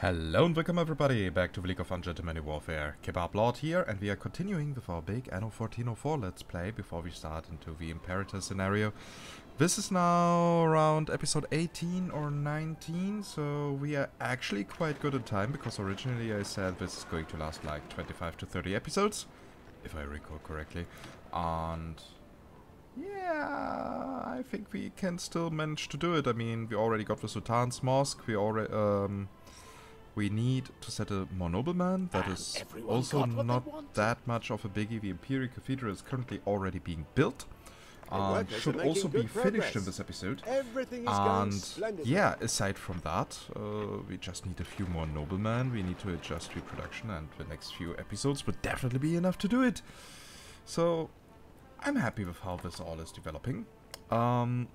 Hello and welcome everybody back to the League of Ungentlemanly Warfare. Kebablord here and we are continuing with our big Anno 1404 let's play before we start into the Imperator scenario. This is now around episode 18 or 19 so we are actually quite good in time because originally I said this is going to last like 25 to 30 episodes if I recall correctly and yeah I think we can still manage to do it. I mean we already got the Sultan's Mosque, we already um we need to set a more nobleman. That is also not that much of a biggie. The Imperial Cathedral is currently already being built. Um, should also be finished in this episode. and yeah, aside from that, uh, we just need a few more noblemen. We need to adjust reproduction, and the next few episodes would definitely be enough to do it. So I'm happy with how this all is developing. Um,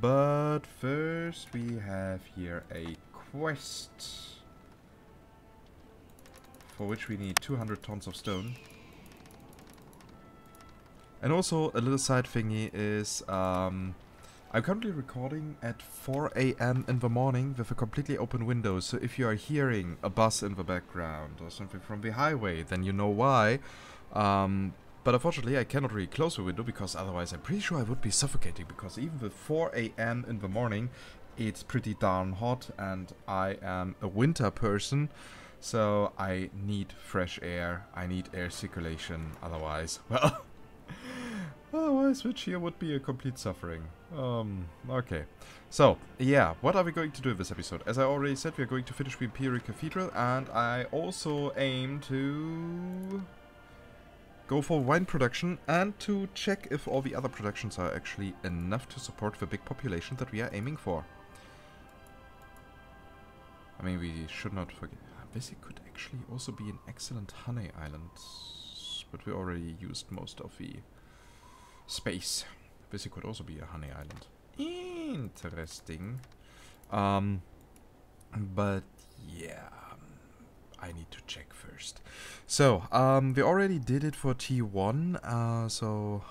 but first we have here a quest for which we need 200 tons of stone. And also, a little side thingy is, um, I'm currently recording at 4 a.m. in the morning with a completely open window, so if you are hearing a bus in the background or something from the highway, then you know why. Um, but unfortunately, I cannot really close the window because otherwise I'm pretty sure I would be suffocating because even with 4 a.m. in the morning, it's pretty darn hot and I am a winter person. So I need fresh air. I need air circulation. Otherwise, well, otherwise which here would be a complete suffering. Um, okay. So, yeah, what are we going to do in this episode? As I already said, we are going to finish the Imperial Cathedral, and I also aim to go for wine production and to check if all the other productions are actually enough to support the big population that we are aiming for. I mean, we should not forget this could actually also be an excellent honey island, but we already used most of the space. This could also be a honey island. Interesting. Um, but yeah, I need to check first. So, um, we already did it for T1, uh, so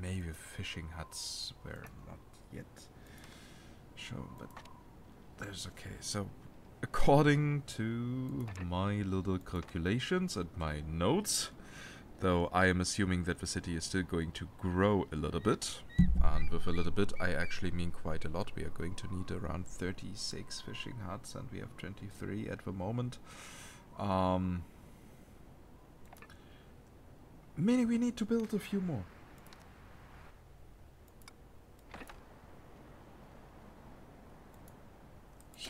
maybe fishing huts were not yet shown, but there's okay. So according to my little calculations and my notes, though I am assuming that the city is still going to grow a little bit, and with a little bit I actually mean quite a lot. We are going to need around 36 fishing huts, and we have 23 at the moment. Um, meaning we need to build a few more.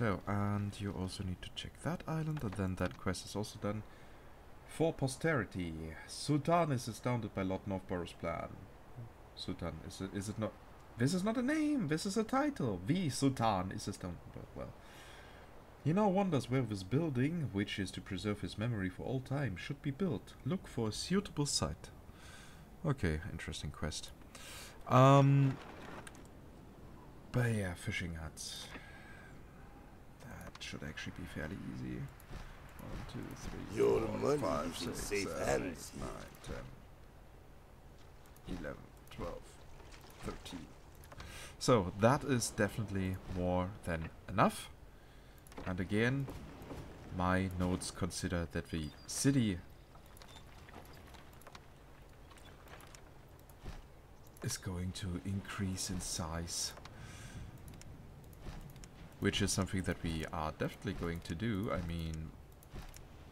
So, and you also need to check that island, and then that quest is also done. For posterity, Sultan is astounded by Lord Northborough's plan. Sultan, is it, is it not... This is not a name, this is a title. The Sultan is astounded, but well... He now wonders where this building, which is to preserve his memory for all time, should be built. Look for a suitable site. Okay, interesting quest. Um... But yeah, fishing huts should actually be fairly easy. One, two, three, Your four, money five, six, safe seven, hands. eight, nine, ten, eleven, twelve, thirteen. So that is definitely more than enough. And again, my notes consider that the city is going to increase in size which is something that we are definitely going to do. I mean,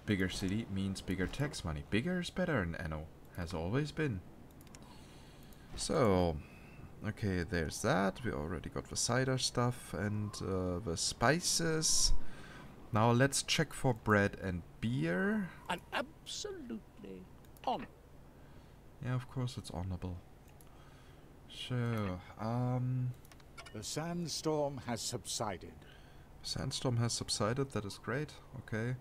bigger city means bigger tax money. Bigger is better in Anno, has always been. So, okay, there's that. We already got the cider stuff and uh, the spices. Now let's check for bread and beer. An absolutely honor. Yeah, of course it's honorable. So, um... The sandstorm has subsided. Sandstorm has subsided, that is great. Okay.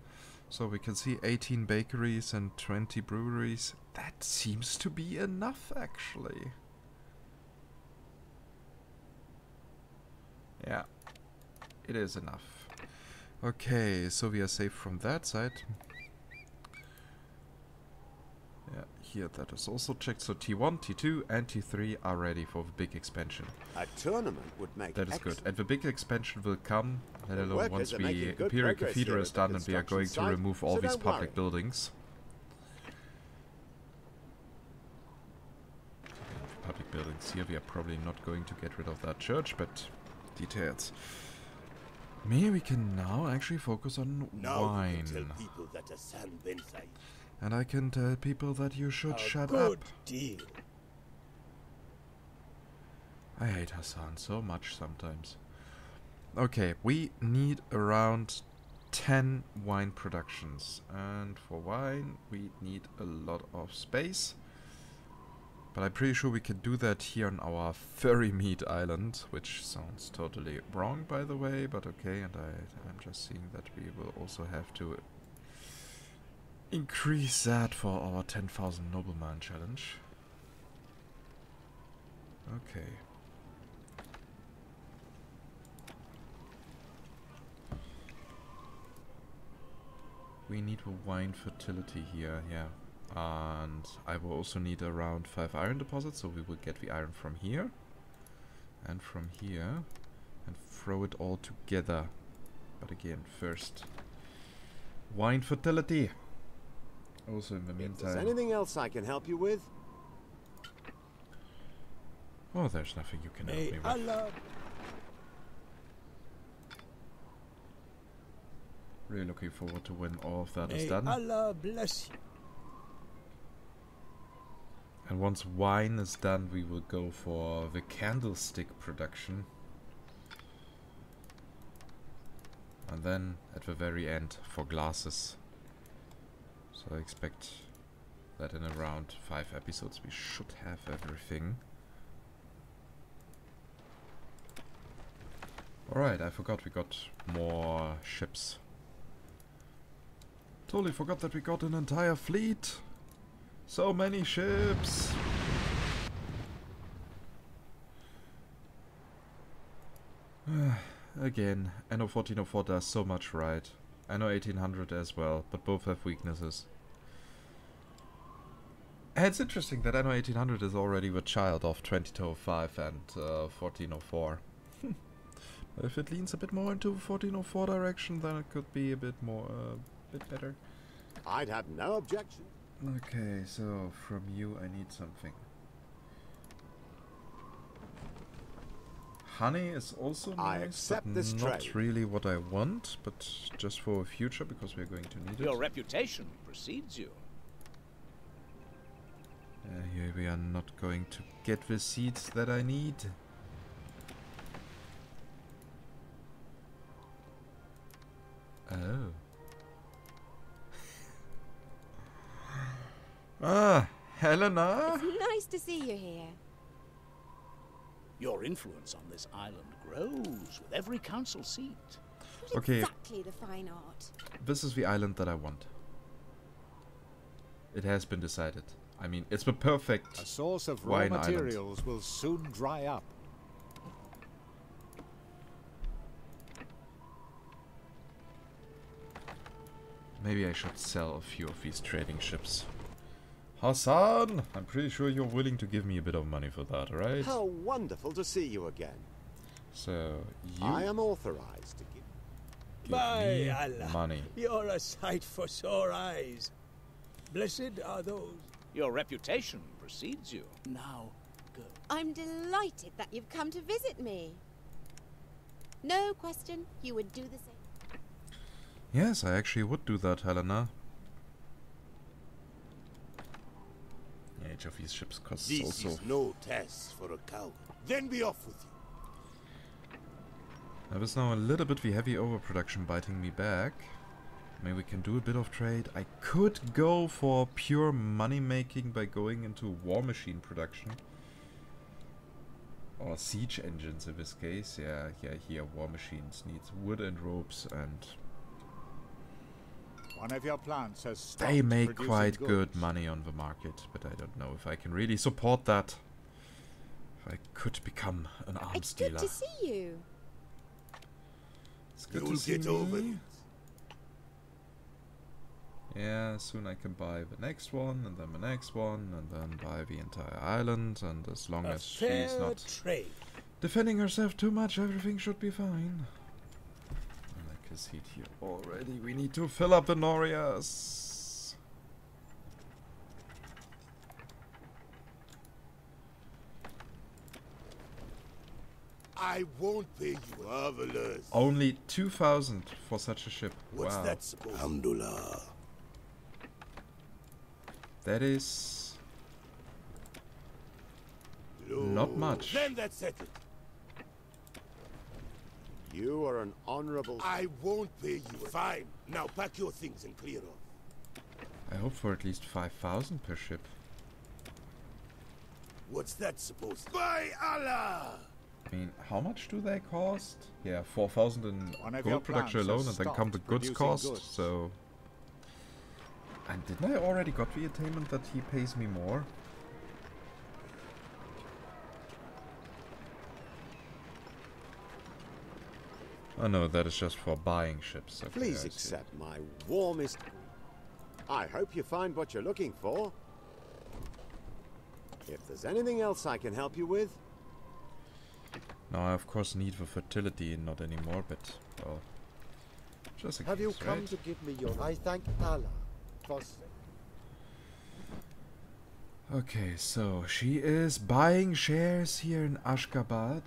So we can see 18 bakeries and 20 breweries. That seems to be enough, actually. Yeah, it is enough. Okay, so we are safe from that side. Yeah, here that is also checked. So T1, T2, and T3 are ready for the big expansion. A tournament would make That is good. And the big expansion will come, let The alone once are we making good Imperial Cathedral is the done and we are going to remove all so these public worry. buildings. Public buildings. Here we are probably not going to get rid of that church, but details. Maybe we can now actually focus on Now wine. You can tell people that Hassan ben Sahid And I can tell people that you should a shut good up. deal. I hate Hassan so much sometimes. Okay, we need around 10 wine productions. And for wine, we need a lot of space. But I'm pretty sure we can do that here on our Furry Meat Island, which sounds totally wrong, by the way, but okay. And I, I'm just seeing that we will also have to increase that for our 10,000 Nobleman challenge. Okay. We need a wine fertility here, yeah. And I will also need around 5 iron deposits, so we will get the iron from here. And from here. And throw it all together. But again, first. Wine fertility! Also in the If there's meantime... anything else I can help you with, Oh, there's nothing you can help May me with. Allah Really looking forward to when all of that is May done. Allah bless you. And once wine is done, we will go for the candlestick production. And then, at the very end, for glasses. So I expect that in around five episodes we should have everything. Alright, I forgot we got more ships. Totally forgot that we got an entire fleet. So many ships. Again, Anno 1404 does so much right. Anno 1800 as well, but both have weaknesses. It's interesting that Anno 1800 is already the child of 2205 and uh, 1404. if it leans a bit more into 1404 direction, then it could be a bit more, uh, bit better. I'd have no objection. Okay, so from you I need something. Honey is also I nice, accept but this not trade. really what I want, but just for a future because we're going to need Your it. reputation precedes you. Uh, here we are not going to get the seeds that I need. Oh. ah, Helena! It's nice to see you here. Your influence on this island grows with every council seat. What Okay. exactly the fine art? This is the island that I want. It has been decided. I mean, it's the perfect A source of raw Wine island. materials will soon dry up. Maybe I should sell a few of these trading ships. Hassan! I'm pretty sure you're willing to give me a bit of money for that, right? How wonderful to see you again. So, you I am authorized to give. give By me Allah. money. You're a sight for sore eyes. Blessed are those. Your reputation precedes you. Now, go. I'm delighted that you've come to visit me. No question, you would do the same. Yes, I actually would do that, Helena. Yeah, each of these ships costs This also... is no test for a coward. Then be off with you. There is now a little bit the heavy overproduction biting me back. Maybe we can do a bit of trade. I could go for pure money making by going into war machine production. Or siege engines in this case. Yeah, yeah, here war machines needs wood and ropes and One of your plants has they make producing quite good money on the market, but I don't know if I can really support that. If I could become an arms It's dealer. good to see you. It's good You'll to see get over me. it. Yeah, soon I can buy the next one, and then the next one, and then buy the entire island, and as long A as she's not trade. defending herself too much, everything should be fine. I like his heat here already. We need to fill up the Norias. I won't pay you. Marvelous. Only 2,000 for such a ship. What's wow. that supposed Alhamdulillah. That is not much. Then that's settled. You are an honorable. I won't pay you. Fine. Now pack your things and clear off. I hope for at least 5,000 per ship. What's that supposed to By Allah! I mean, how much do they cost? Yeah, 4,000 in One gold production alone, and then come the goods cost, goods. so... And didn't I already got the attainment that he pays me more? Oh no, that is just for buying ships. Okay, Please accept my warmest. I hope you find what you're looking for. If there's anything else I can help you with, No, I of course need the fertility, not anymore, but, well... Just in Have you come right? to give me your... I thank Allah for... Okay, so she is buying shares here in Ashgabat.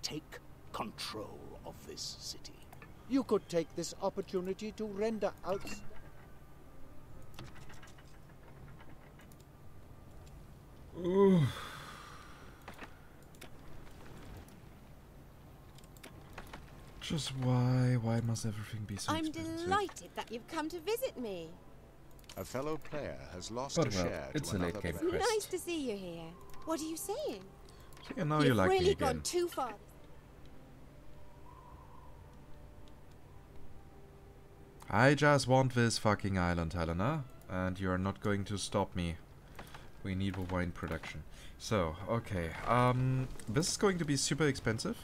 Take control of this city. You could take this opportunity to render out... Ooh. Just why? Why must everything be so I'm expensive? delighted that you've come to visit me. A fellow player has lost But a well, share it's to a late another game player. quest. Nice to see you here. What are you saying? So you know You've you like really me again. gone too far. I just want this fucking island, Helena, and you're not going to stop me. We need wine production. So, okay, um, this is going to be super expensive.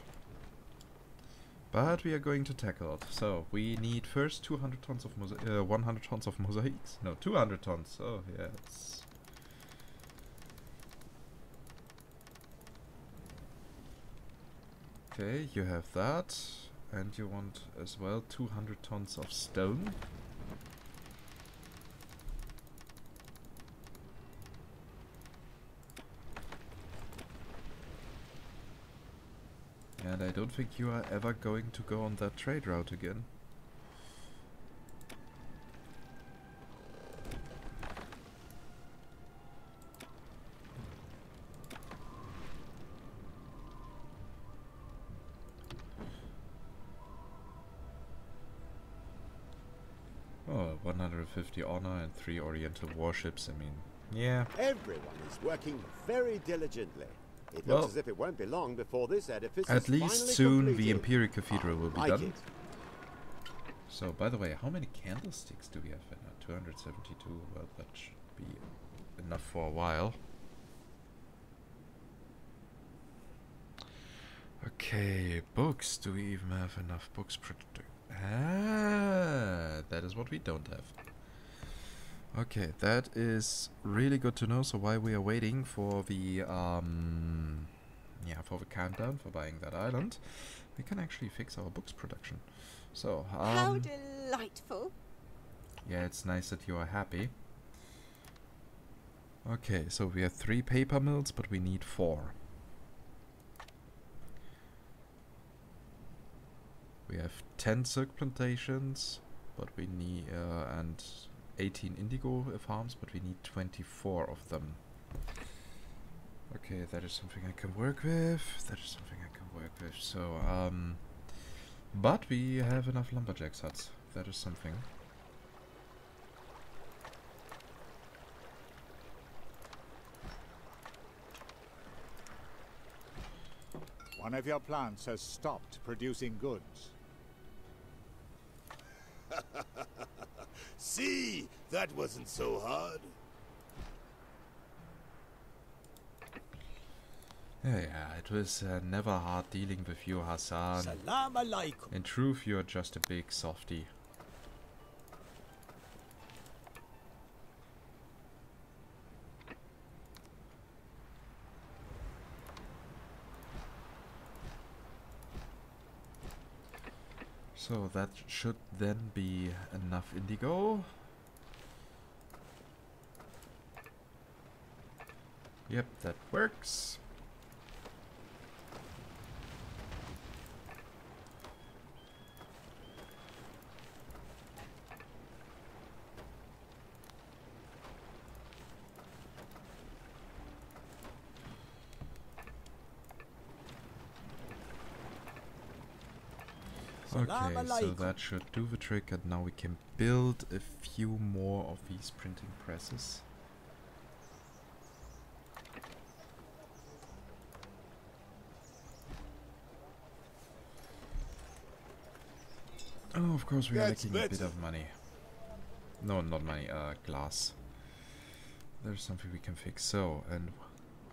But we are going to tackle it. So, we need first 200 tons of uh, 100 tons of mosaics. No, 200 tons. Oh, it's... Okay, you have that. And you want as well 200 tons of stone. And I don't think you are ever going to go on that trade route again. Oh, 150 honor and 3 oriental warships, I mean, yeah. everyone is working very diligently. It Well, looks as if it won't be long before this edifice At least soon the. Imperial Cathedral will be like done. it. So, by the way, how many candlesticks do we have in there? 272. Well, that should be enough for a while. Okay, books. Do we even have enough books? Ah, that is what we don't have. Okay, that is really good to know. So while we are waiting for the um, yeah, for the countdown for buying that island, we can actually fix our books production. So How um, delightful. yeah, it's nice that you are happy. Okay, so we have three paper mills, but we need four. We have 10 silk plantations, but we need, uh, and 18 indigo farms, but we need 24 of them. Okay, that is something I can work with. That is something I can work with. So, um, but we have enough lumberjacks huts. That is something. One of your plants has stopped producing goods. See, that wasn't so hard. Yeah, yeah, it was uh, never hard dealing with you, Hassan. In truth, you're just a big softy. So that should then be enough indigo. Yep, that works. Okay, so that should do the trick and now we can build a few more of these printing presses. Oh, of course we are making a bit of money. No, not money, uh, glass. There's something we can fix. So, and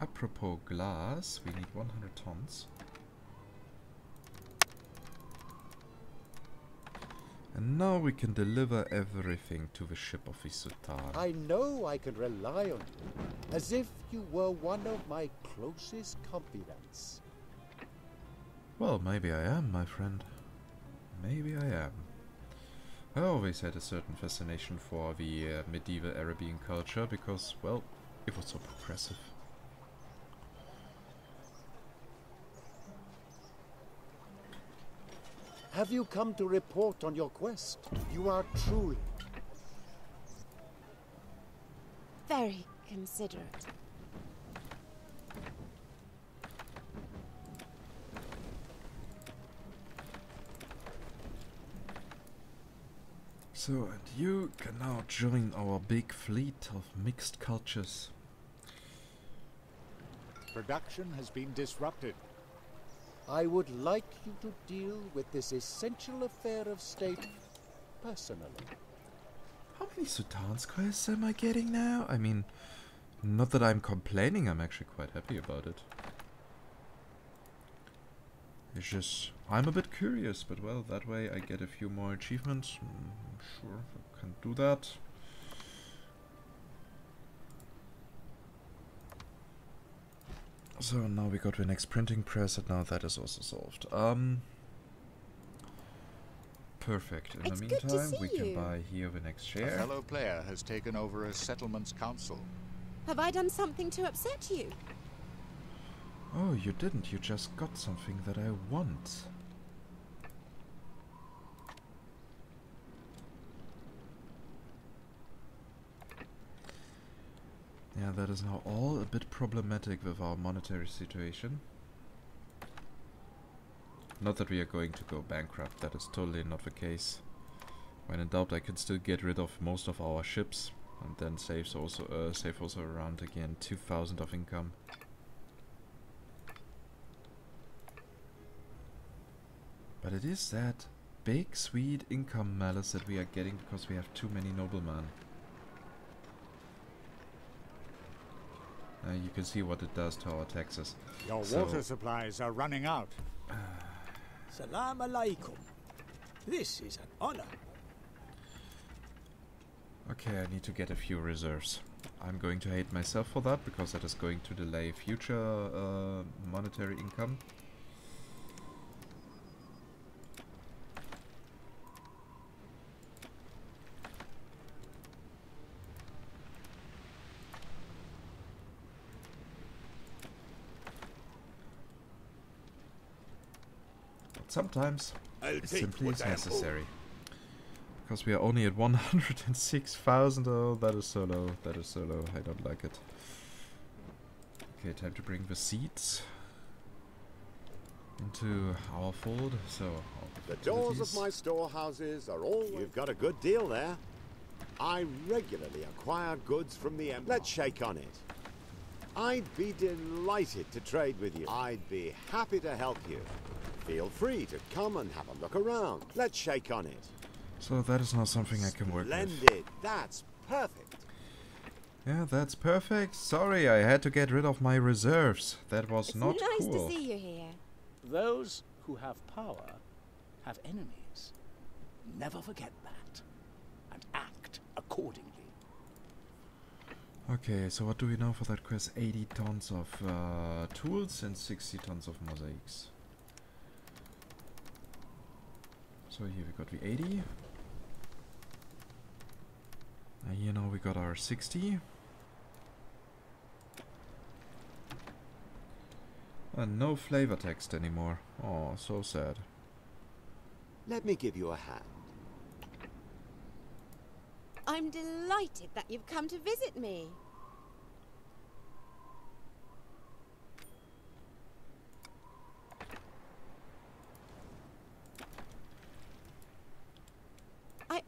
apropos glass, we need 100 tons. And now we can deliver everything to the ship of the Sultan. I know I can rely on you, as if you were one of my closest confidants. Well, maybe I am, my friend. Maybe I am. I always had a certain fascination for the uh, medieval Arabian culture because, well, it was so progressive. Have you come to report on your quest? You are truly Very considerate. So, and you can now join our big fleet of mixed cultures. Production has been disrupted. I would like you to deal with this essential affair of state personally. How many Sultan squares am I getting now? I mean, not that I'm complaining, I'm actually quite happy about it. It's just, I'm a bit curious, but well, that way I get a few more achievements. Mm, sure, I can do that. So now we got the next printing press, and now that is also solved. Um, perfect. In It's the meantime, we see can you. buy here the next share. A fellow player has taken over as settlement's council. Have I done something to upset you? Oh, you didn't. You just got something that I want. Yeah, that is now all a bit problematic with our monetary situation. Not that we are going to go bankrupt, that is totally not the case. When in doubt, I can still get rid of most of our ships, and then saves also uh, save also around again 2,000 of income. But it is that big sweet income malice that we are getting because we have too many noblemen. Uh, you can see what it does to our taxes. Your So- water supplies are running out. Salam alaikum. This is an honor. Okay, I need to get a few reserves. I'm going to hate myself for that because that is going to delay future uh, monetary income. Sometimes I'll it simply what is I am owed. necessary. Because we are only at 106,000. Oh, that is so low. That is so low. I don't like it. Okay, time to bring the seats into our fold. So, our The doors of my storehouses are all. You've got a good deal there. I regularly acquire goods from the Empire. Let's shake on it. I'd be delighted to trade with you. I'd be happy to help you. Feel free to come and have a look around. Let's shake on it. So that is not something I can work with. Splendid. That's perfect. Yeah, that's perfect. Sorry, I had to get rid of my reserves. That was It's not nice cool. to see you here. Those who have power have enemies. Never forget that. And act accordingly. Okay, so what do we know for that quest? 80 tons of uh, tools and 60 tons of mosaics. So here we got the 80. And here now we got our 60. And no flavor text anymore. Oh, so sad. Let me give you a hand. I'm delighted that you've come to visit me. I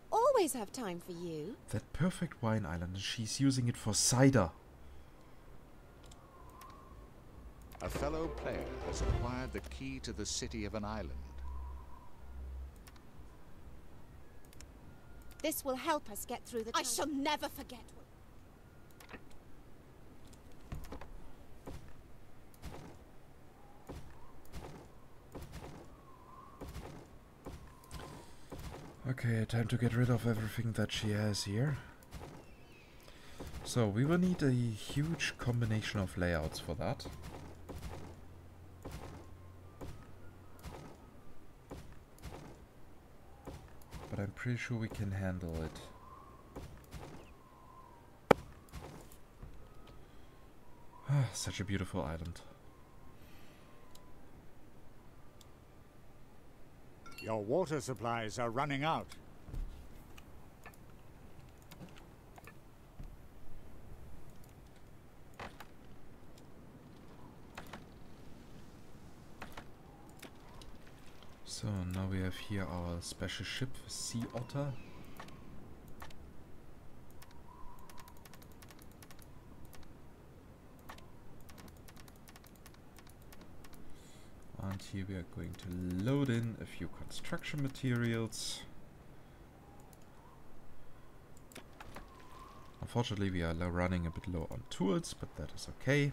always have time for you. That perfect wine island, and she's using it for cider. A fellow player has acquired the key to the city of an island. This will help us get through the I shall never forget Okay, time to get rid of everything that she has here. So, we will need a huge combination of layouts for that. But I'm pretty sure we can handle it. Ah, such a beautiful island. Your water supplies are running out. So now we have here our special ship, Sea Otter. And here we are going to load in a few construction materials. Unfortunately we are running a bit low on tools, but that is okay.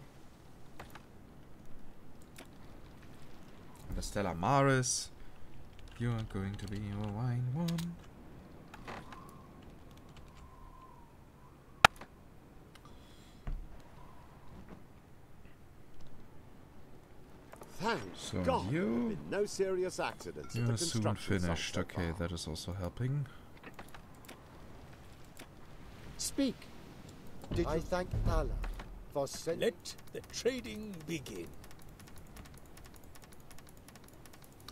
And The Stella Maris, you are going to be a wine one. So God, you- there have been no serious accidents at You the are soon finished. so Okay, that is also helping. Speak. Did I thank Allah for sending... Let the trading begin.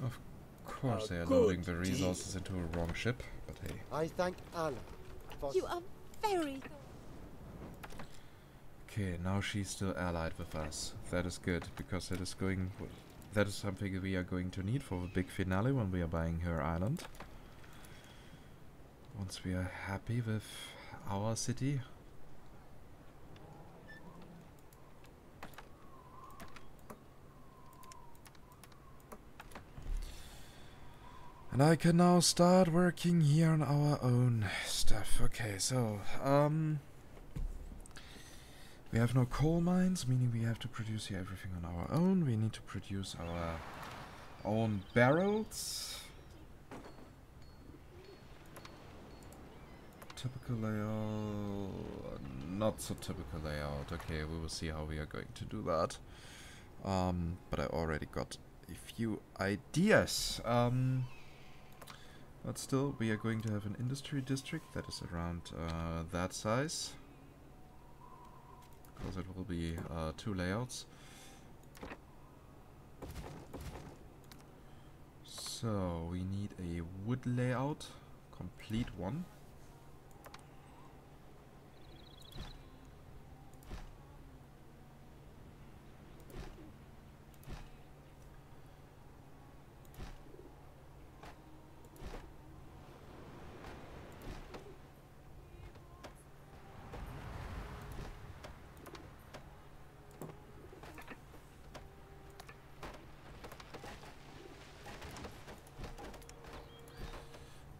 Of course, A they are loading the deal. resources into a wrong ship, but hey. I thank Allah for... You are very Okay, now she's still allied with us. That is good, because that is going... That is something we are going to need for the big finale when we are buying her island. Once we are happy with our city. And I can now start working here on our own stuff. Okay, so, um... We have no coal mines, meaning we have to produce here everything on our own. We need to produce our own barrels. Typical layout, not so typical layout. Okay, we will see how we are going to do that. Um, but I already got a few ideas. Um, but still, we are going to have an industry district that is around uh, that size because it will be uh, two layouts. So we need a wood layout, complete one.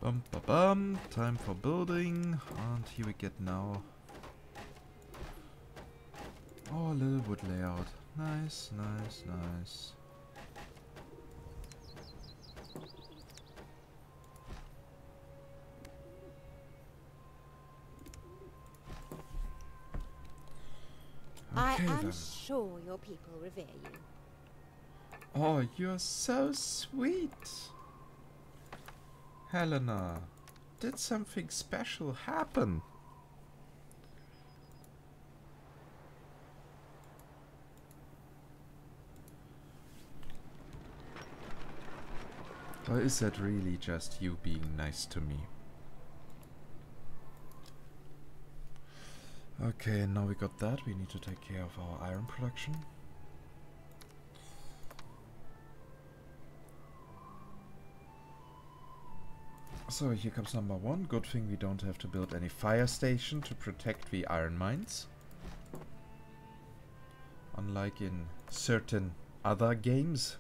Bum bum, bum, time for building, and here we get now. Oh, a little wood layout. Nice, nice, nice. I am then. sure your people revere you. Oh, you're so sweet. Helena, did something special happen? Or is that really just you being nice to me? Okay, now we got that. We need to take care of our iron production. So here comes number one. Good thing we don't have to build any fire station to protect the iron mines. Unlike in certain other games.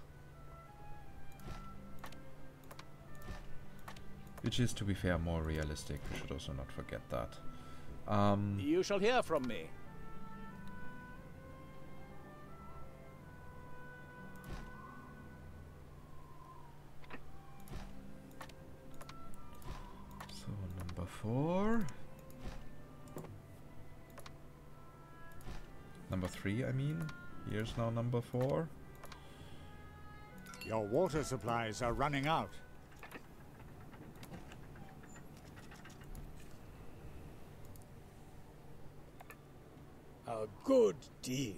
Which is, to be fair, more realistic. We should also not forget that. Um, You shall hear from me. Four. Number three, I mean. Here's now number four. Your water supplies are running out. A good deal.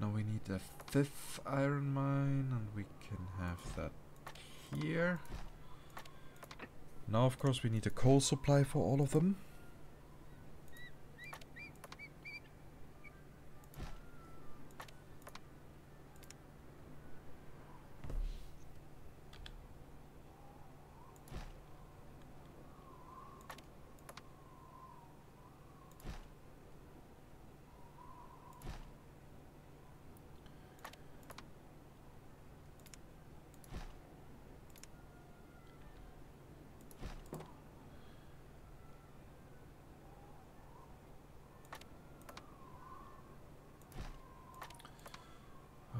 Now we need a fifth iron mine, and we can have that here. Now, of course, we need a coal supply for all of them.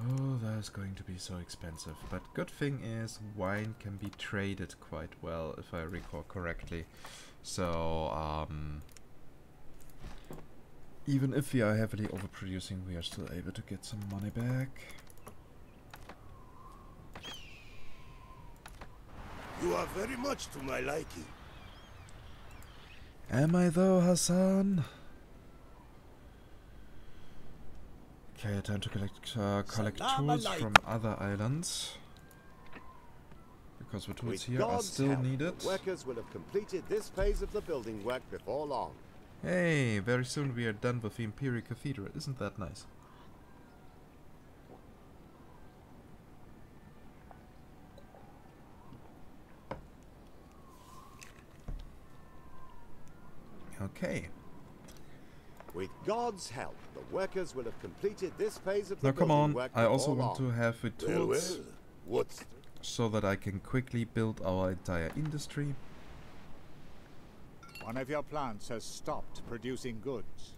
Oh, that is going to be so expensive. But good thing is, wine can be traded quite well, if I recall correctly. So, um, even if we are heavily overproducing, we are still able to get some money back. You are very much to my liking. Am I though, Hassan? Okay, time to collect uh, collect tools from other islands. Because the tools With here are still help, needed. workers will have completed this phase of the building work before long. Hey, very soon we are done with the Imperial Cathedral. Isn't that nice? Okay. With God's help, the workers will have completed this phase of the Now come on, work I also want long. to have the tools well. What's so that I can quickly build our entire industry. One of your plants has stopped producing goods.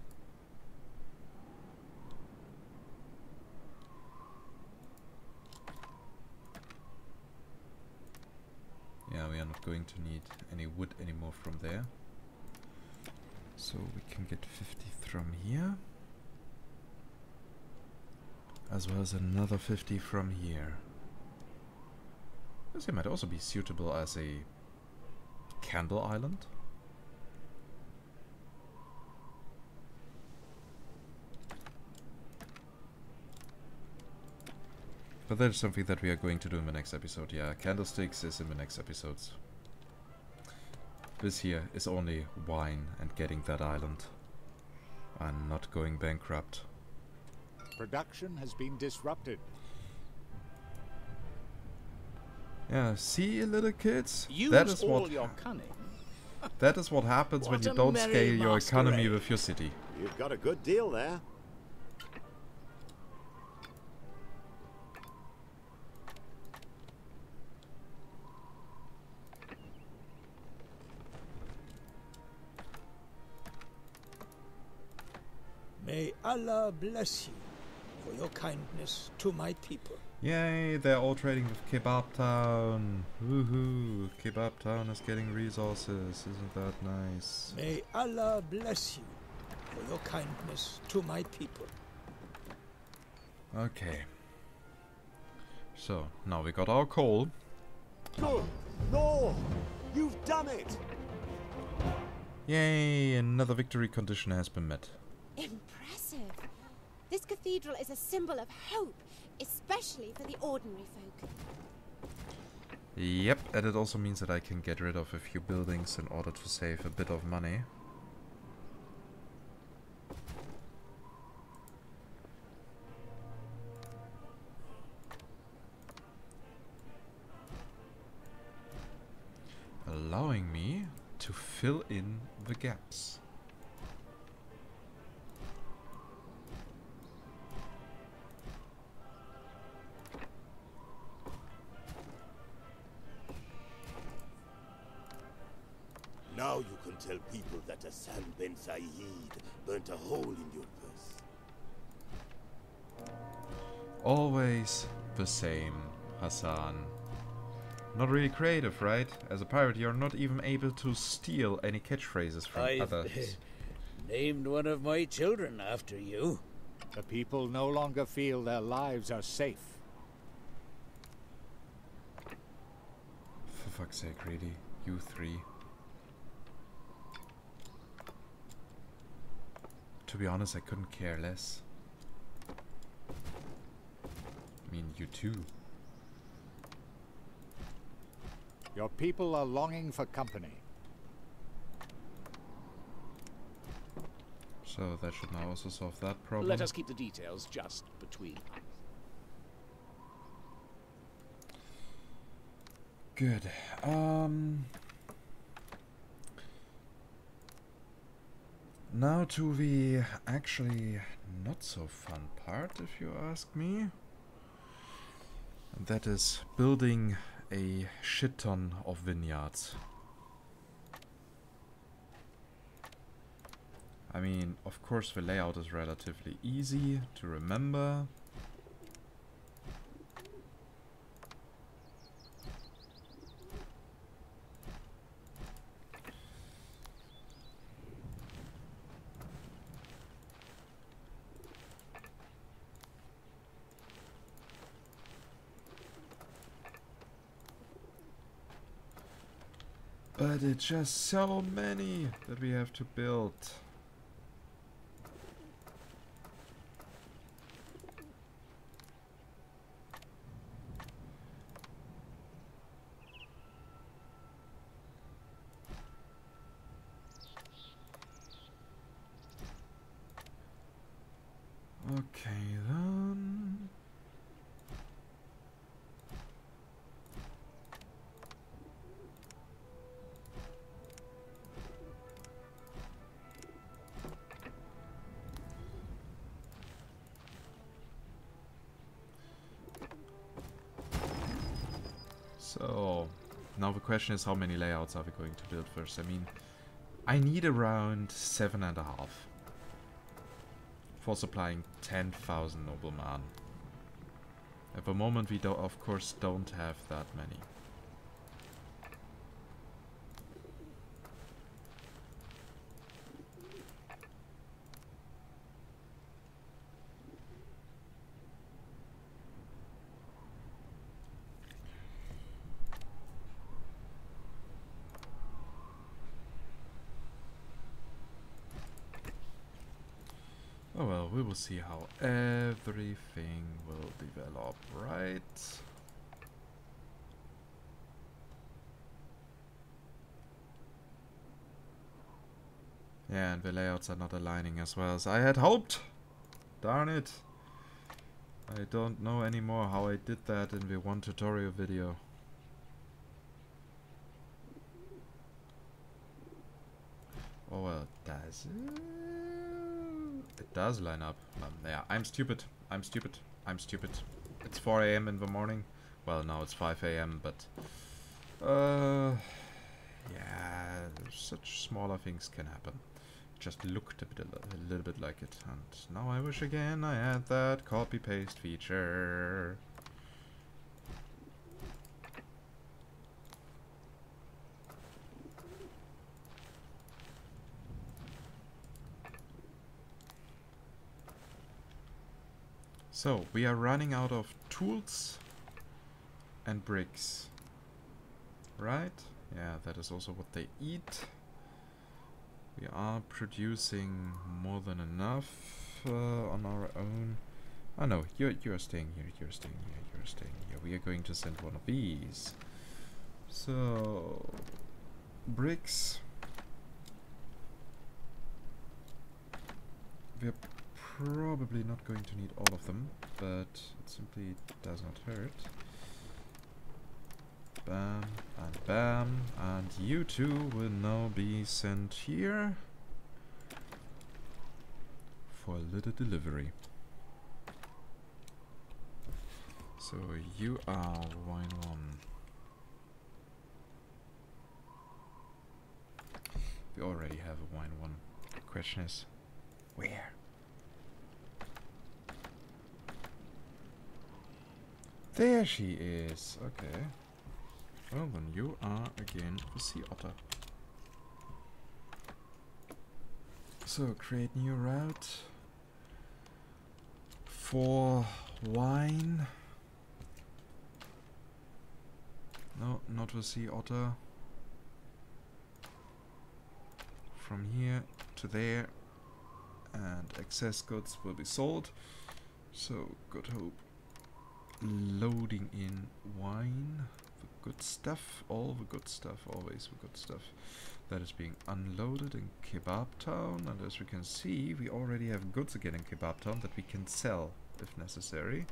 Yeah, we are not going to need any wood anymore from there. So we can get 50 from here. As well as another 50 from here. This might also be suitable as a candle island. But that is something that we are going to do in the next episode. Yeah, candlesticks is in the next episodes. This here is only wine and getting that island. I'm not going bankrupt. Production has been disrupted. Yeah, see little kids? Use that is all what your cunning. that is what happens when you don't merry scale your economy with your city. You've got a good deal there. May Allah bless you for your kindness to my people. Yay, they're all trading with Kebab Town. Woohoo, Kebab Town is getting resources. Isn't that nice? May Allah bless you for your kindness to my people. Okay. So, now we got our coal. Good. No! You've done it! Yay, another victory condition has been met. This cathedral is a symbol of hope, especially for the ordinary folk. Yep, and it also means that I can get rid of a few buildings in order to save a bit of money. Allowing me to fill in the gaps. Hassan ben Sahid burnt a hole in your purse. Always the same, Hassan. Not really creative, right? As a pirate, you're not even able to steal any catchphrases from I've others. named one of my children after you. The people no longer feel their lives are safe. For fuck's sake, really. You three. To be honest, I couldn't care less. I mean, you too. Your people are longing for company. So that should now also solve that problem. Let us keep the details just between us. Good. Um. Now to the actually not so fun part, if you ask me. That is building a shit ton of vineyards. I mean, of course the layout is relatively easy to remember. But it's just so many that we have to build. Question is how many layouts are we going to build first? I mean, I need around seven and a half for supplying 10,000 noblemen. At the moment we do of course don't have that many. Oh well, we will see how everything will develop, right? Yeah, and the layouts are not aligning as well as I had hoped. Darn it. I don't know anymore how I did that in the one tutorial video. Oh well, does it? Does line up. Um, yeah, I'm stupid. I'm stupid. I'm stupid. It's 4 a.m. in the morning. Well, now it's 5 a.m., but... Uh... Yeah, such smaller things can happen. Just looked a, bit, a little bit like it. And now I wish again I had that copy-paste feature. So, we are running out of tools and bricks. Right? Yeah, that is also what they eat. We are producing more than enough uh, on our own. Oh no, you're, you're staying here, you're staying here, you're staying here. We are going to send one of these. So, bricks. We're probably not going to need all of them, but it simply does not hurt. Bam, and bam, and you two will now be sent here for a little delivery. So you are wine one. We already have a wine one. Question is, where? There she is. Okay. Well, then you are again the sea otter. So, create new route for wine. No, not the sea otter. From here to there. And excess goods will be sold. So, good hope. Loading in wine the good stuff, all the good stuff, always the good stuff that is being unloaded in Kebab Town. And as we can see, we already have goods again in Kebab Town that we can sell if necessary.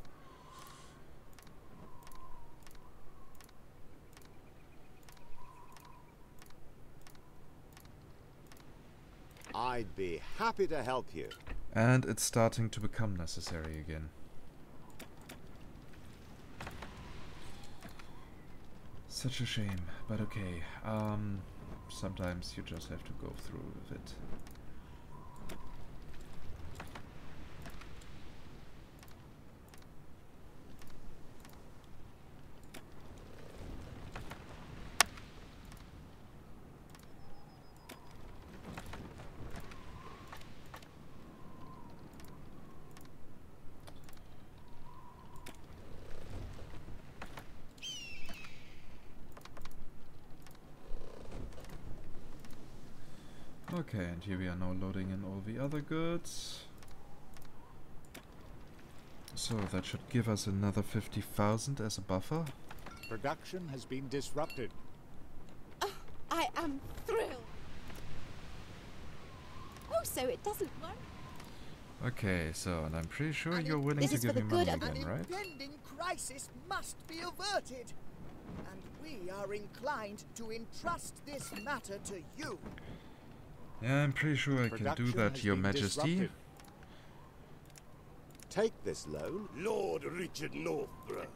I'd be happy to help you. And it's starting to become necessary again. Such a shame, but okay. Um, sometimes you just have to go through with it. Okay, and here we are now loading in all the other goods. So that should give us another 50,000 as a buffer. Production has been disrupted. Oh, I am thrilled. Oh, so it doesn't work. Okay, so, and I'm pretty sure And you're it- willing this to is for give the me good money of- again, An right? impending crisis must be averted. And we are inclined to entrust this matter to you. Yeah, I'm pretty sure I can do that, Your Majesty. disrupted. Take this loan. Lord Richard Northburgh,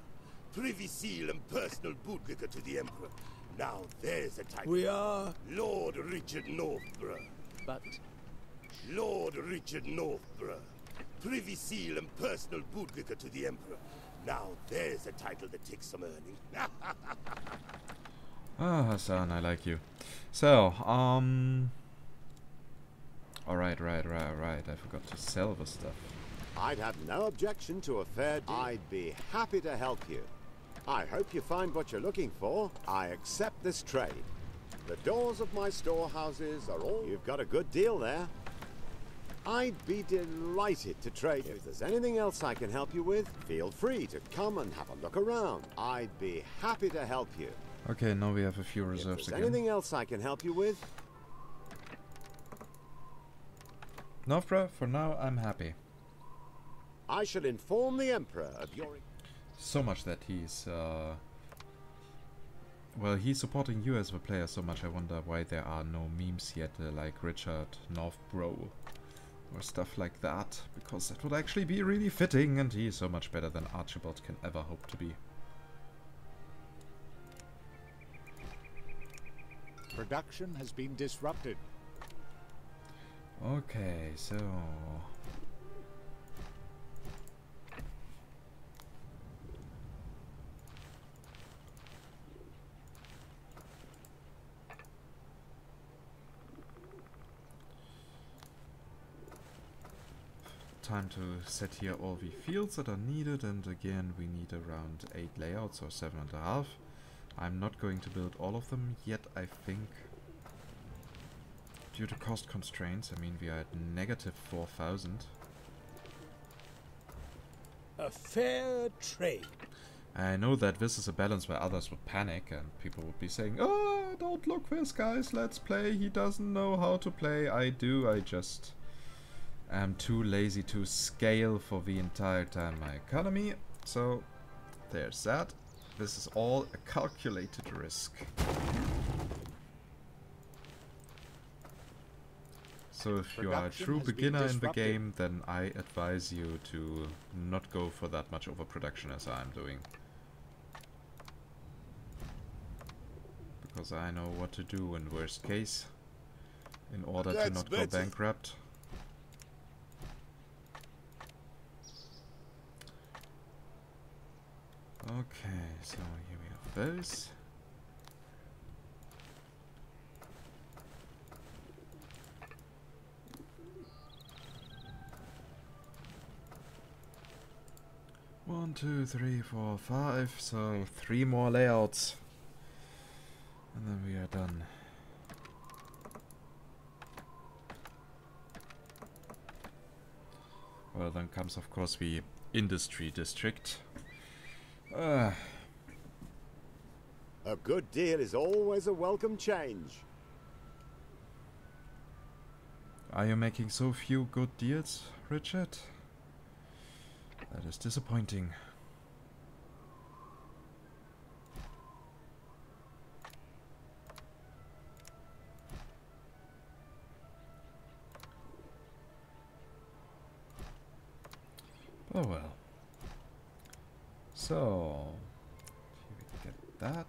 Privy Seal and personal bootlicker to the Emperor. Now there's a title. We are. Lord Richard Northburgh. But Lord Richard Northburgh, Privy Seal and personal bootlicker to the Emperor. Now there's a title that takes some earning. Ah, Hassan, I like you. So, um... Alright, right, right, right. I forgot to sell the stuff. I'd have no objection to a fair deal. I'd be happy to help you. I hope you find what you're looking for. I accept this trade. The doors of my storehouses are all... You've got a good deal there. I'd be delighted to trade. If there's anything else I can help you with, feel free to come and have a look around. I'd be happy to help you. Okay, now we have a few reserves If there's again. anything else I can help you with, Novbra, for now, I'm happy. I shall inform the Emperor of your... So much that he's, uh... Well, he's supporting you as the player so much, I wonder why there are no memes yet, uh, like Richard Northbro. Or stuff like that, because that would actually be really fitting, and he's so much better than Archibald can ever hope to be. Production has been disrupted. Okay, so... Time to set here all the fields that are needed, and again we need around 8 layouts or 7.5. I'm not going to build all of them yet, I think. Due to cost constraints, I mean we are at negative 4,000. A fair trade. I know that this is a balance where others would panic and people would be saying, Oh, don't look this guy's let's play, he doesn't know how to play. I do, I just am too lazy to scale for the entire time my economy. So, there's that. This is all a calculated risk. So if you are a true beginner in the game, then I advise you to not go for that much overproduction as I'm doing. Because I know what to do in worst case, in order to That's not go bankrupt. Okay, so here we have those. One, two, three, four, five. So three more layouts. And then we are done. Well, then comes, of course, the industry district. Ah, A good deal is always a welcome change. are you making so few good deals, Richard? That is disappointing. Oh well. So, here we get that.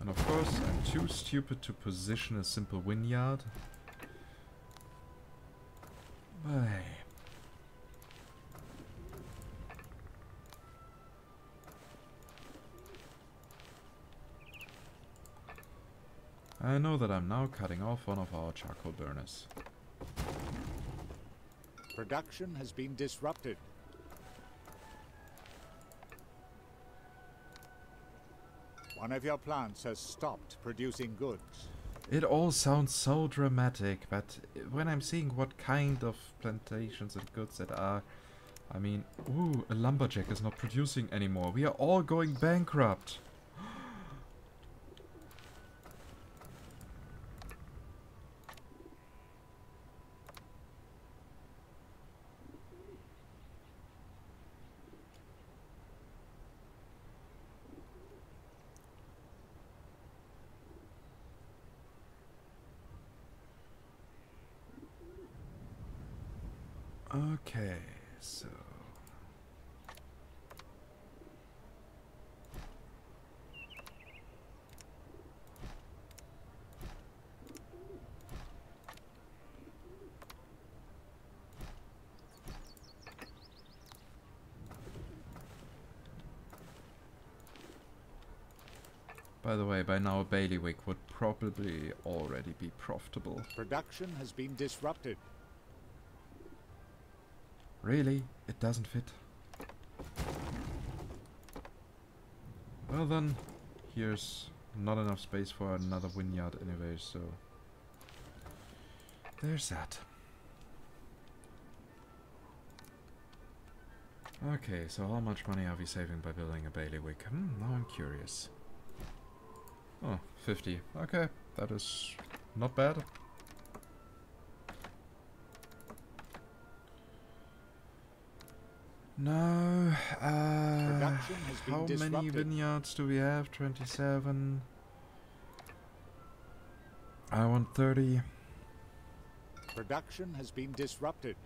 And of course, I'm too stupid to position a simple vineyard. I know that I'm now cutting off one of our charcoal burners. Production has been disrupted. One of your plants has stopped producing goods. It all sounds so dramatic, but when I'm seeing what kind of plantations and goods that are, I mean, ooh, a lumberjack is not producing anymore. We are all going bankrupt. Okay, so By the way, by now a bailiwick would probably already be profitable. Production has been disrupted. Really? It doesn't fit? Well then, here's not enough space for another vineyard anyway, so... There's that. Okay, so how much money are we saving by building a bailiwick? Hmm, now I'm curious. Oh, 50. Okay, that is not bad. No. Uh, Production has been how many vineyards do we have? 27. I want 30. Production has been disrupted.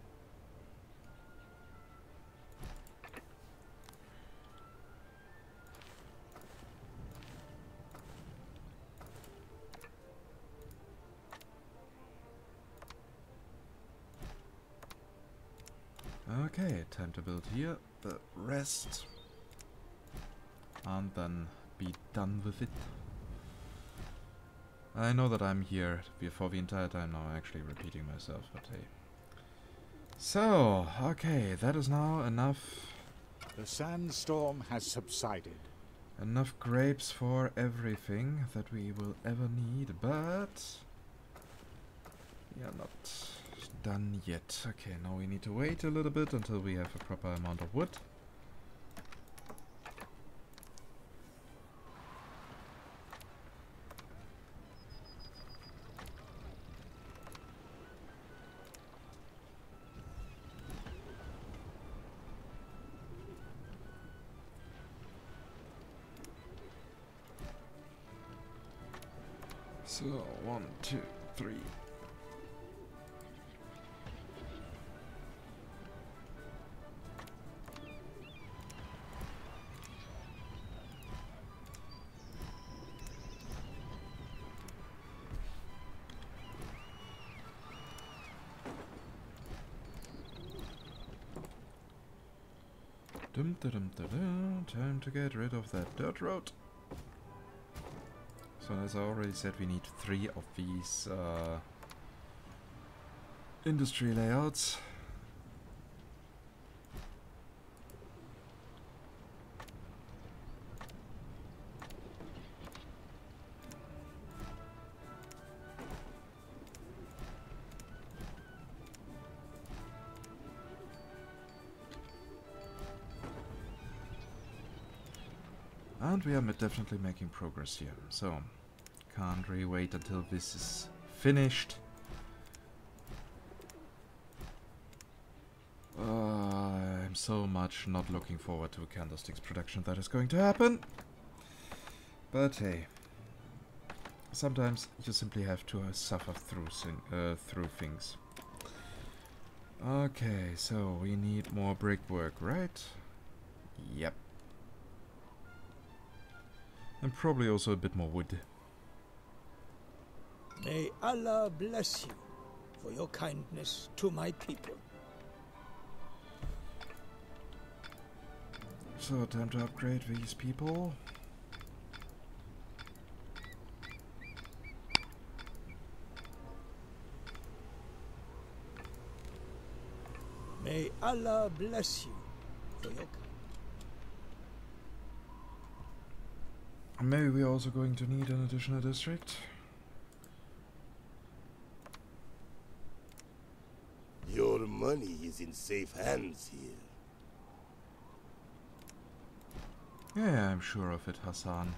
Time to build here. The rest. And then be done with it. I know that I'm here for the entire time now, actually repeating myself, but hey. So, okay, that is now enough The sandstorm has subsided. enough grapes for everything that we will ever need, but we are not done yet. Okay, now we need to wait a little bit until we have a proper amount of wood. Da dum da dum. Time to get rid of that dirt road. So as I already said, we need three of these uh, industry layouts. And we are definitely making progress here. So, can't really wait until this is finished. Uh, I'm so much not looking forward to candlesticks production that is going to happen. But hey, sometimes you simply have to uh, suffer through uh, through things. Okay, so we need more brickwork, right? Yep. And probably also a bit more wood. May Allah bless you for your kindness to my people. So, time to upgrade these people. May Allah bless you for your Maybe we're also going to need an additional district. Your money is in safe hands here. Yeah, I'm sure of it, Hassan.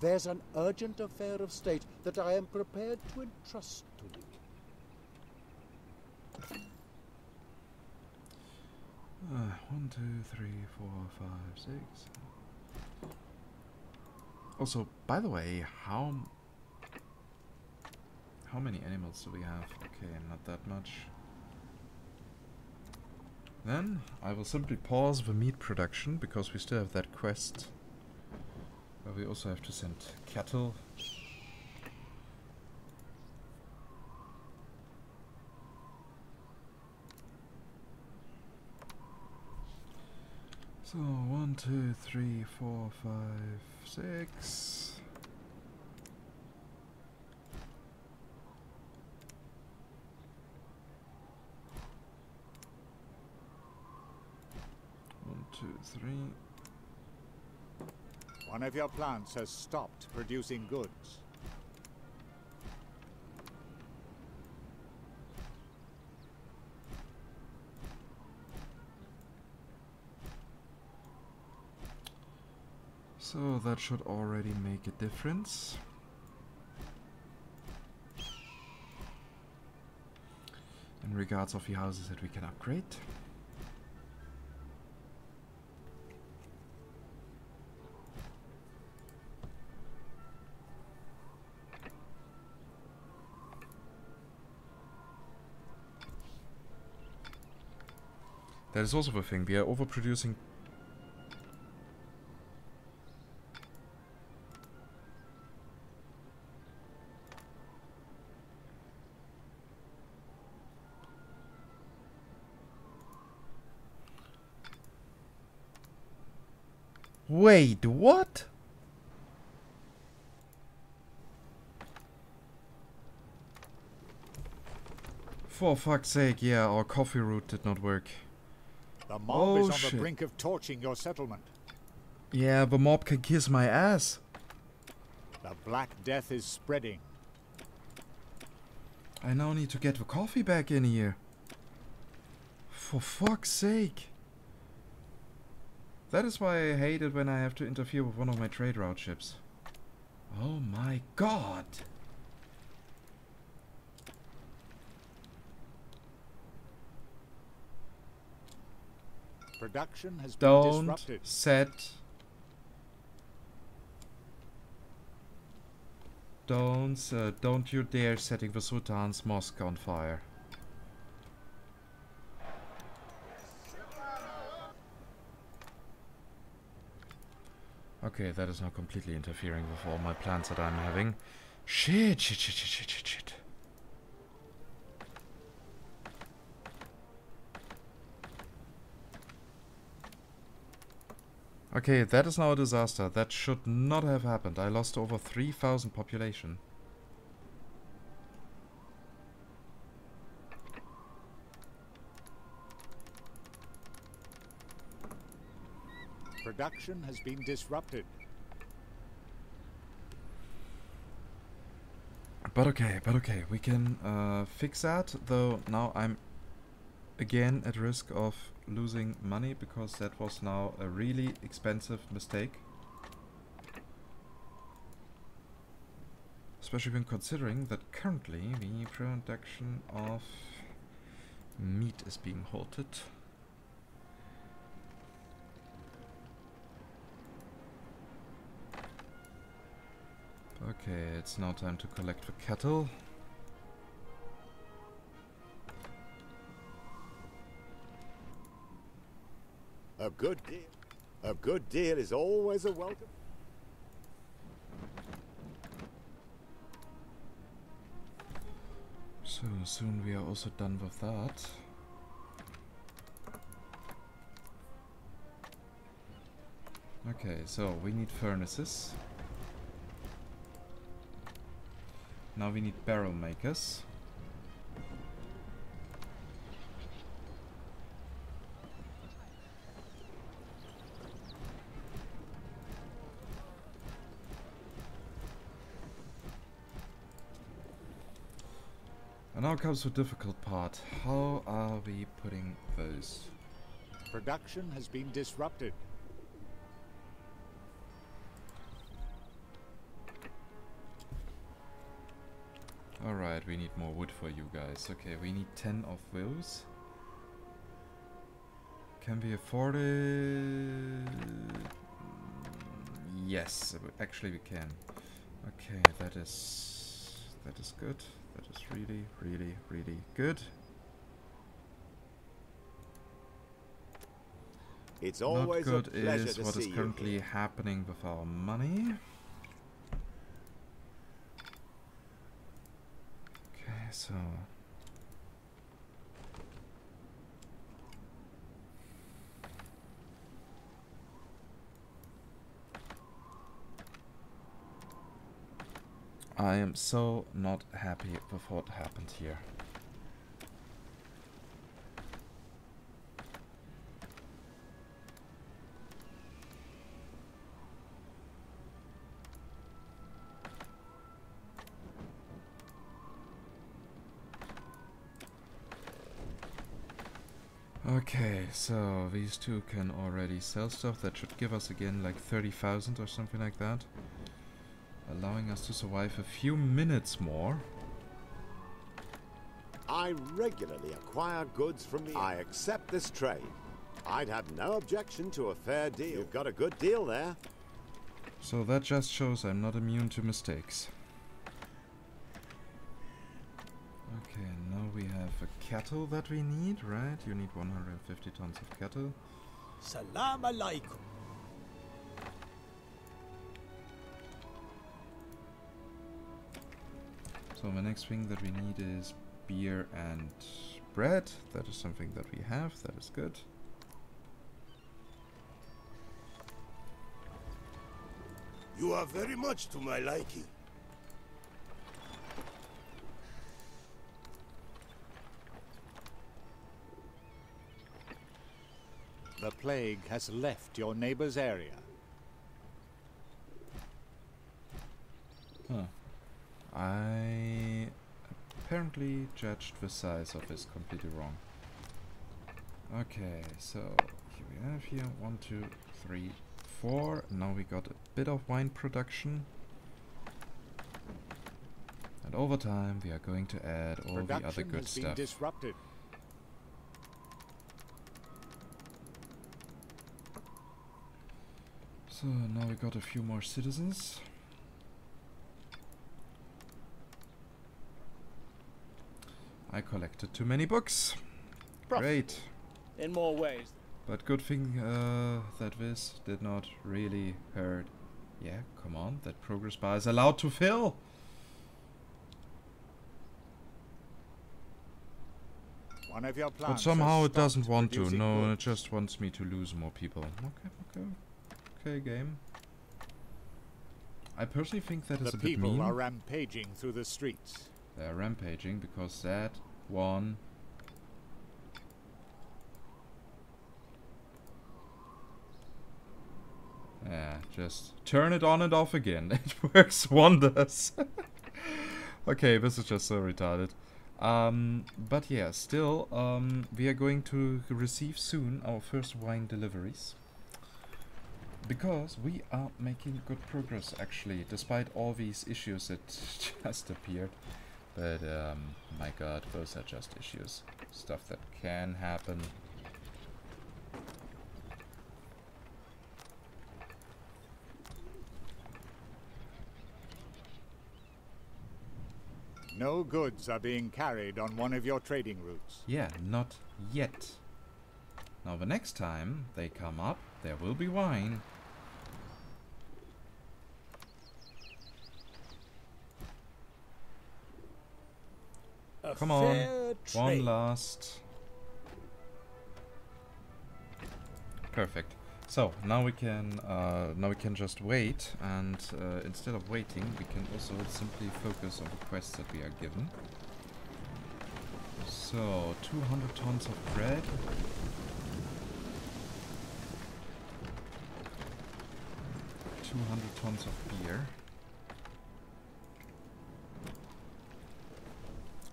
There's an urgent affair of state that I am prepared to entrust to you. Uh, one, two, three, four, five, six. Also, by the way, how how many animals do we have? Okay, not that much. Then I will simply pause the meat production because we still have that quest. Where we also have to send cattle. So one, two, three, four, five, six. One, two, three. One of your plants has stopped producing goods. So that should already make a difference. In regards of the houses that we can upgrade. That is also the thing, we are overproducing Wait, what? For fuck's sake, yeah, our coffee route did not work. The mob oh, is on shit. the brink of torching your settlement. Yeah, the mob can kiss my ass. The Black Death is spreading. I now need to get the coffee back in here. For fuck's sake. That is why I hate it when I have to interfere with one of my trade route ships. Oh my god. Production has been Don't disrupted. set. Don't, uh, don't you dare setting the Sultan's mosque on fire. Okay, that is now completely interfering with all my plans that I'm having. Shit, shit, shit, shit, shit, shit, shit. Okay, that is now a disaster. That should not have happened. I lost over 3,000 population. Production has been disrupted. But okay, but okay, we can uh, fix that, though now I'm again at risk of losing money because that was now a really expensive mistake. Especially when considering that currently the production of meat is being halted. Okay, it's now time to collect the cattle. A good deal. A good deal is always a welcome. So soon we are also done with that. Okay, so we need furnaces. Now we need barrel makers. And now comes the difficult part. How are we putting those? Production has been disrupted. Alright, we need more wood for you guys. Okay, we need 10 of those. Can we afford it? Yes, actually we can. Okay, that is that is good. That is really, really, really good. It's Not always good a pleasure is what is you currently here. happening with our money. Okay, so I am so not happy with what happened here. Okay, so these two can already sell stuff. That should give us again like 30,000 or something like that. Allowing us to survive a few minutes more. I regularly acquire goods from the. I accept this trade. I'd have no objection to a fair deal. You've got a good deal there. So that just shows I'm not immune to mistakes. A cattle that we need, right? You need 150 tons of cattle. Salam alaikum. So the next thing that we need is beer and bread. That is something that we have. That is good. You are very much to my liking. The plague has left your neighbor's area. Huh. I apparently judged the size of this completely wrong. Okay, so here we have here one, two, three, four. Now we got a bit of wine production. And over time we are going to add all the other good has been stuff. disrupted. So now we got a few more citizens. I collected too many books. Profit. Great. In more ways. But good thing uh, that this did not really hurt. Yeah, come on, that progress bar is allowed to fill. One of your plans But somehow it doesn't want to. producing No, it just wants me to lose more people. Okay, okay. Okay, game. I personally think that is The a bit mean. The people are rampaging through the streets. They're rampaging because that one. Yeah, just turn it on and off again. It works wonders. okay, this is just so retarded. Um, but yeah, still, um, we are going to receive soon our first wine deliveries. Because we are making good progress actually, despite all these issues that just appeared. But um, my god, those are just issues. Stuff that can happen. No goods are being carried on one of your trading routes. Yeah, not yet. Now the next time they come up, there will be wine. Come on, one last. Perfect. So now we can uh, now we can just wait, and uh, instead of waiting, we can also simply focus on the quests that we are given. So 200 tons of bread. Two hundred tons of beer.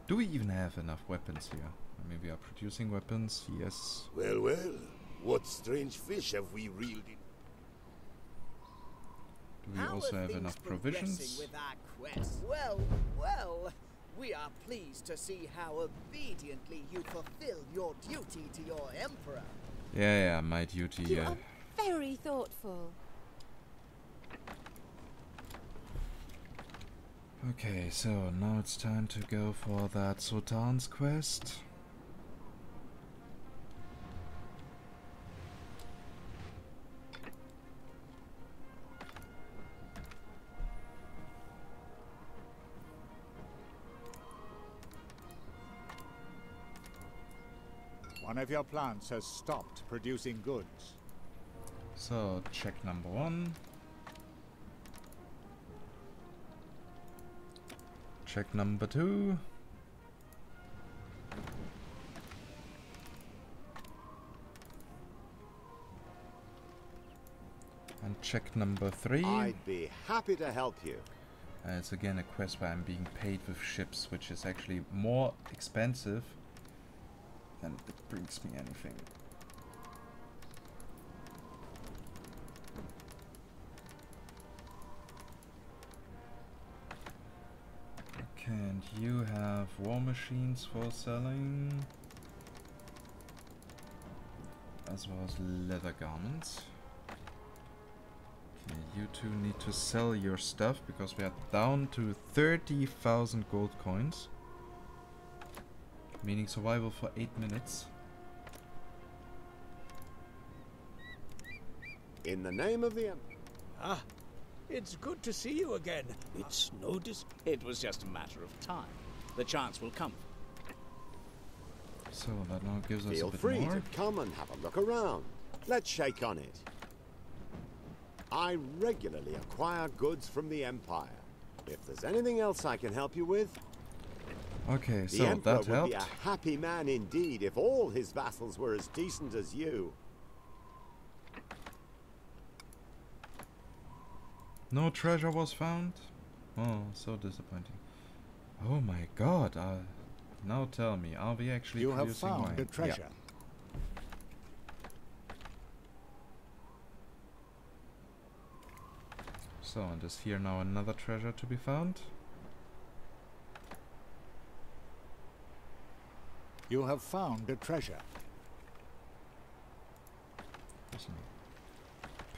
Do we even have enough weapons here? I mean, we are producing weapons, yes. Well, well, what strange fish have we reeled in? Do we How also are have things enough progressing provisions? With our quest? Well, well, we are pleased to see how obediently you fulfill your duty to your emperor. Yeah, yeah, my duty. You Uh, are very thoughtful. Okay, so now it's time to go for that Sultan's quest. One of your plants has stopped producing goods. So, check number one. Check number two. And check number three. I'd be happy to help you. Uh, it's again a quest where I'm being paid with ships, which is actually more expensive than it brings me anything. And you have war machines for selling, as well as leather garments. Okay, you two need to sell your stuff because we are down to 30,000 gold coins. Meaning survival for 8 minutes. In the name of the Emperor. Ah, it's good to see you again. It's no dis... It was just a matter of time. The chance will come. So that now gives us Feel a bit free more. to come and have a look around. Let's shake on it. I regularly acquire goods from the Empire. If there's anything else I can help you with, Okay, so the so Emperor that would be a happy man indeed if all his vassals were as decent as you. No treasure was found? Oh, so disappointing. Oh my god, uh, now tell me, are we actually You have producing found wine? Yeah. treasure. So, and is here now another treasure to be found? You have found a treasure.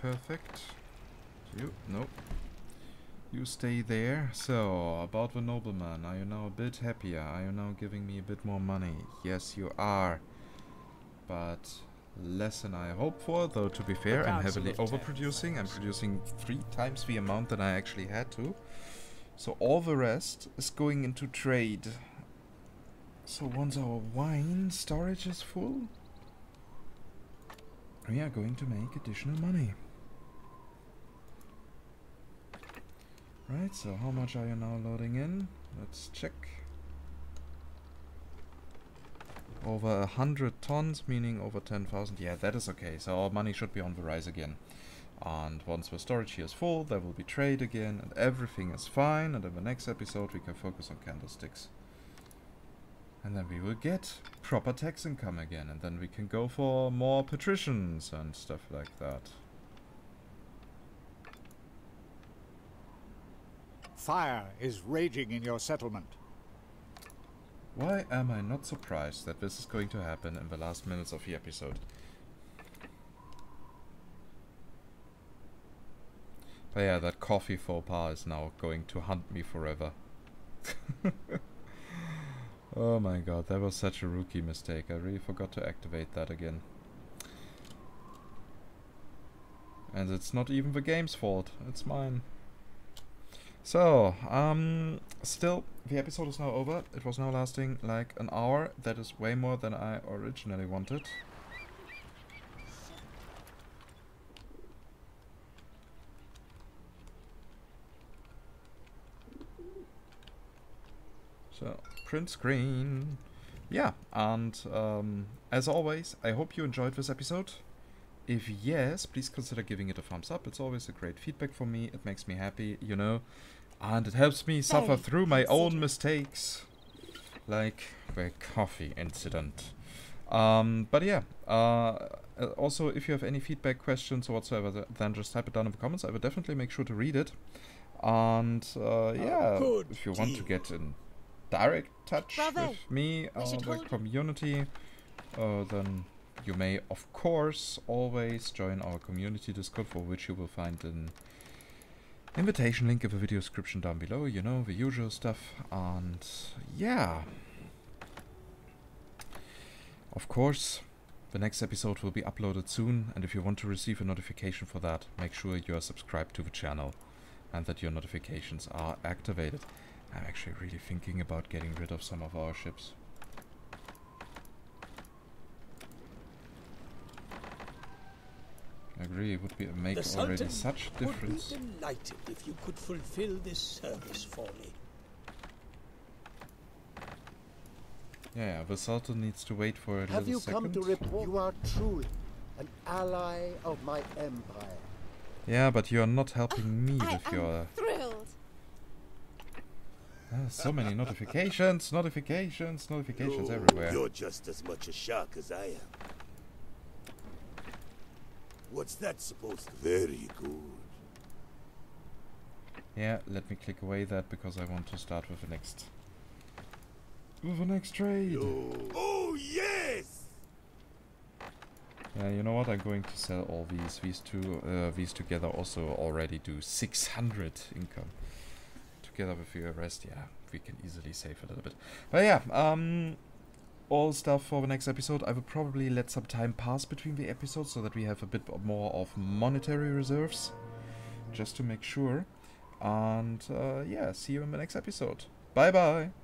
Perfect. You, nope. You stay there. So, about the nobleman, are you now a bit happier? Are you now giving me a bit more money? Yes, you are. But less than I hoped for, though to be fair, I'm heavily overproducing. I'm producing three times the amount that I actually had to. So all the rest is going into trade. So once our wine storage is full, we are going to make additional money. Right, so how much are you now loading in? Let's check. Over a hundred tons, meaning over 10,000. Yeah, that is okay. So our money should be on the rise again. And once the storage here is full, there will be trade again, and everything is fine. And in the next episode, we can focus on candlesticks. And then we will get proper tax income again, and then we can go for more patricians and stuff like that. Fire is raging in your settlement. Why am I not surprised that this is going to happen in the last minutes of the episode? But yeah, that coffee faux pas is now going to hunt me forever. oh my god, that was such a rookie mistake. I really forgot to activate that again. And it's not even the game's fault, it's mine. So, um, still, the episode is now over. It was now lasting like an hour. That is way more than I originally wanted. So, print screen. Yeah, and um, as always, I hope you enjoyed this episode. If yes, please consider giving it a thumbs up. It's always a great feedback for me. It makes me happy, you know. And it helps me suffer through my own mistakes. Like the coffee incident. Um, but yeah, uh, uh, also if you have any feedback, questions or whatsoever, then just type it down in the comments. I will definitely make sure to read it. And uh, yeah, if you want to get in direct touch Bravo. with me or the community, uh, then you may, of course, always join our community Discord, for which you will find an invitation link in the video description down below. You know, the usual stuff. And yeah. Of course, the next episode will be uploaded soon, and if you want to receive a notification for that, make sure you are subscribed to the channel and that your notifications are activated. I'm actually really thinking about getting rid of some of our ships. I agree, it would be make the already Sultan such would difference. be delighted if you could fulfill this service for me. Yeah, yeah, the Sultan needs to wait for a Have little you come to report? You are truly an ally of my empire. Yeah, but you are not helping me I with am your... thrilled. Ah, so many notifications, notifications, notifications Oh, everywhere. You're just as much a shark as I am. What's that supposed to be? Very good. Yeah, let me click away that because I want to start with the next... With the next trade! Oh, oh yes! Yeah, you know what? I'm going to sell all these. These two, uh, these together also already do 600 income. Together with the rest, yeah, we can easily save a little bit. But yeah, um, all stuff for the next episode. I will probably let some time pass between the episodes so that we have a bit more of monetary reserves, just to make sure. And uh, yeah, see you in the next episode. Bye bye.